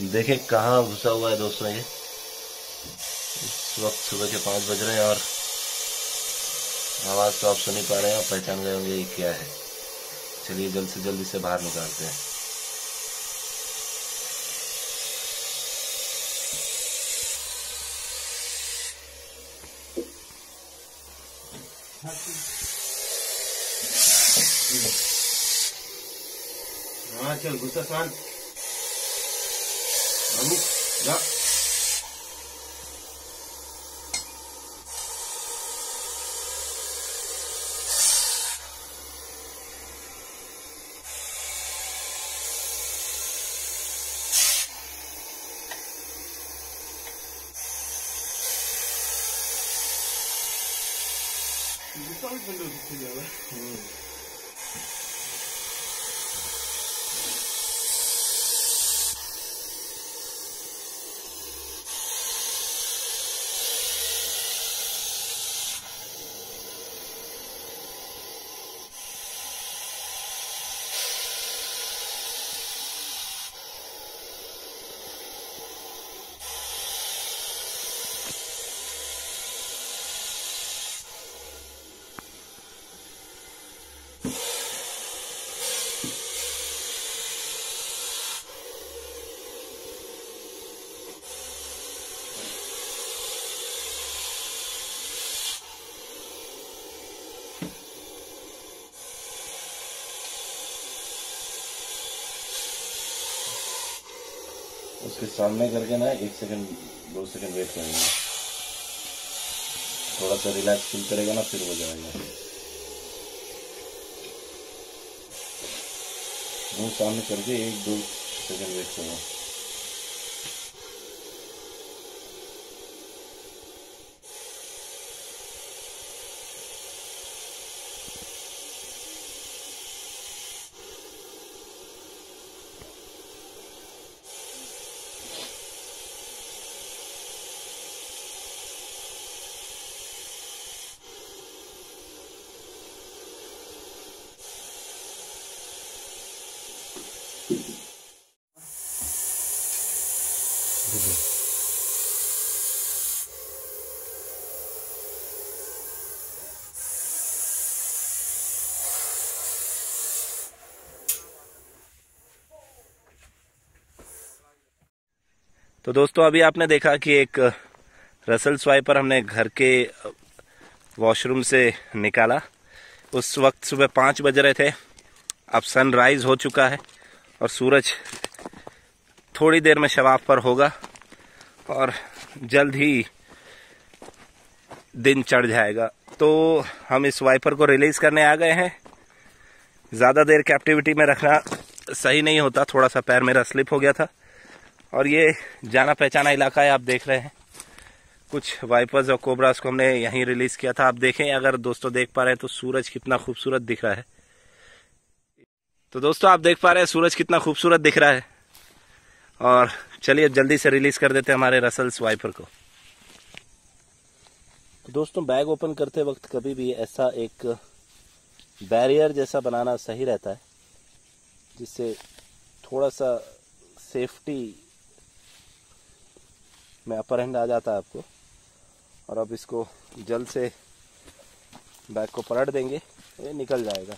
देखे कहाँ घुसा हुआ है दोस्तों ये। इस वक्त सुबह के पाँच बज रहे हैं और आवाज़ तो आप सुन ही पा रहे हैं और पहचान गए होंगे ये क्या है। चलिए जल्द से जल्द इसे बाहर निकालते हैं। हाँ चल, गुस्सा शांत। 나무 야 이게 싸울 정도로 좋지 않아? 응. उसके सामने करके ना एक सेकंड दो सेकंड वेट करेंगे। थोड़ा सा रिलैक्स फील करेगा ना, फिर हो जाएगा। मुँह सामने करके एक, दो सेकंड वेट करो तो दोस्तों, अभी आपने देखा कि एक रसल स्वाइपर हमने घर के वॉशरूम से निकाला। उस वक्त सुबह पाँच बज रहे थे। अब सनराइज हो चुका है और सूरज थोड़ी देर में शवाब पर होगा और जल्द ही दिन चढ़ जाएगा। तो हम इस वाइपर को रिलीज़ करने आ गए हैं। ज़्यादा देर कैप्टिविटी में रखना सही नहीं होता थोड़ा सा पैर मेरा स्लिप हो गया था। और ये जाना पहचाना इलाका है, आप देख रहे हैं। कुछ वाइपर्स और कोबरास को हमने यहीं रिलीज़ किया था। आप देखें, अगर दोस्तों देख पा रहे हैं तो सूरज कितना खूबसूरत दिख रहा है। तो दोस्तों, आप देख पा रहे हैं सूरज कितना खूबसूरत दिख रहा है। और चलिए जल्दी से रिलीज़ कर देते हैं हमारे रसल्स वाइपर को। दोस्तों बैग ओपन करते वक्त कभी भी ऐसा एक बैरियर जैसा बनाना सही रहता है, जिससे थोड़ा सा सेफ्टी में अपर हैंड आ जाता है आपको। और अब इसको जल्द से बैग को पलट देंगे, ये निकल जाएगा।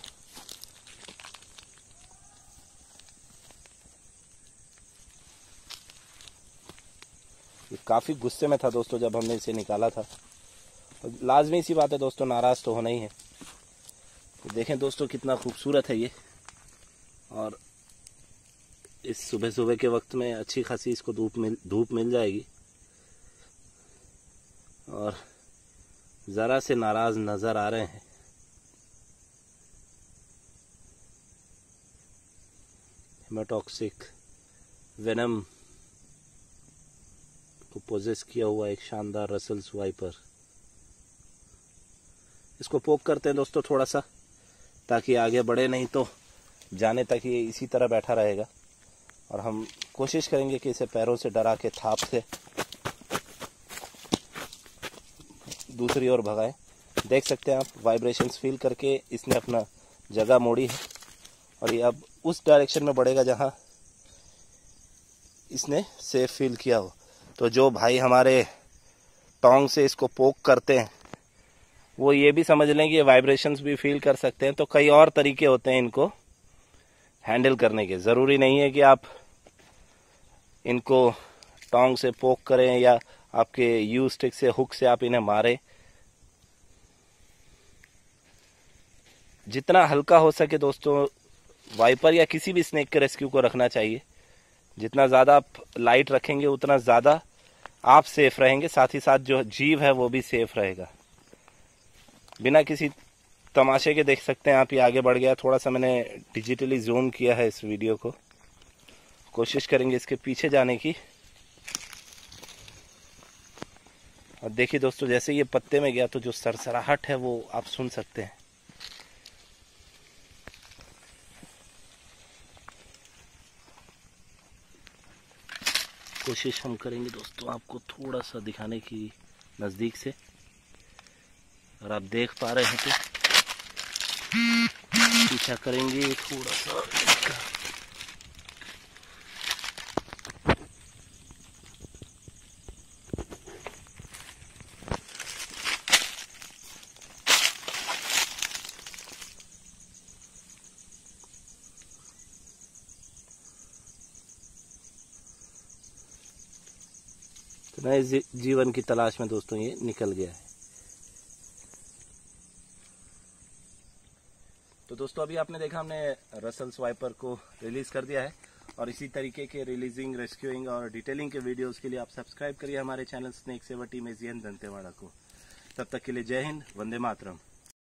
ये काफ़ी गुस्से में था दोस्तों जब हमने इसे निकाला था। लाजमी सी बात है दोस्तों, नाराज़ तो होना ही है। तो देखें दोस्तों कितना खूबसूरत है ये। और इस सुबह सुबह के वक्त में अच्छी खासी इसको धूप मिल धूप मिल जाएगी। और ज़रा से नाराज़ नज़र आ रहे हैं। हेमाटॉक्सिक वेनम को पोजेस किया हुआ एक शानदार रसल स्वाइपर इसको पोक करते हैं दोस्तों थोड़ा सा ताकि आगे बढ़े नहीं तो जाने तक ये इसी तरह बैठा रहेगा और हम कोशिश करेंगे कि इसे पैरों से डरा के थाप से दूसरी ओर भगाए देख सकते हैं आप वाइब्रेशंस फील करके इसने अपना जगह मोड़ी है और ये अब उस डायरेक्शन में बढ़ेगा जहाँ इसने सेफ़ फील किया हो तो जो भाई हमारे टोंग से इसको पोक करते हैं, वो ये भी समझ लें कि वाइब्रेशंस भी फील कर सकते हैं। तो कई और तरीके होते हैं इनको हैंडल करने के। ज़रूरी नहीं है कि आप इनको टोंग से पोक करें या आपके यू स्टिक से हुक से आप इन्हें मारें। जितना हल्का हो सके दोस्तों वाइपर या किसी भी स्नेक के रेस्क्यू को रखना चाहिए। जितना ज़्यादा आप लाइट रखेंगे, उतना ज़्यादा आप सेफ़ रहेंगे। साथ ही साथ जो जीव है, वो भी सेफ़ रहेगा। बिना किसी तमाशे के देख सकते हैं, आप ये आगे बढ़ गया। थोड़ा सा मैंने डिजिटली जूम किया है इस वीडियो को। कोशिश करेंगे इसके पीछे जाने की। और देखिए दोस्तों, जैसे ये पत्ते में गया तो जो सरसराहट है, वो आप सुन सकते हैं। कोशिश हम करेंगे दोस्तों आपको थोड़ा सा दिखाने की नज़दीक से। अगर आप देख पा रहे हैं तो पीछा करेंगे थोड़ा सा। नए जीवन की तलाश में दोस्तों ये निकल गया है। तो दोस्तों, अभी आपने देखा हमने रसल स्वाइपर को रिलीज़ कर दिया है और इसी तरीके के रिलीजिंग रेस्क्यूइंग और डिटेलिंग के वीडियोस के लिए आप सब्सक्राइब करिए हमारे चैनल स्नेक सेवा टीम एजियन दंतेवाड़ा को। तब तक के लिए जय हिंद, वंदे मातरम।